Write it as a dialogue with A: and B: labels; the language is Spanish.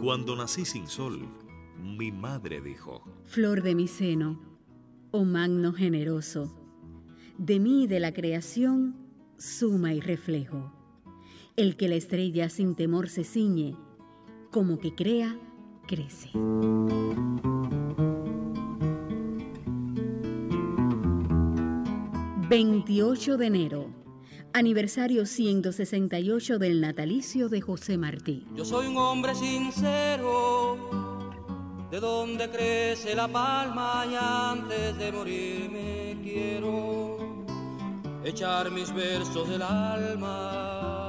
A: Cuando nací sin sol, mi madre dijo,
B: Flor de mi seno, oh magno generoso, de mí de la creación, suma y reflejo. El que la estrella sin temor se ciñe, como que crea, crece. 28 de enero, aniversario 168 del natalicio de José Martí.
C: Yo soy un hombre sincero, de donde crece la palma y antes de morirme quiero echar mis versos del alma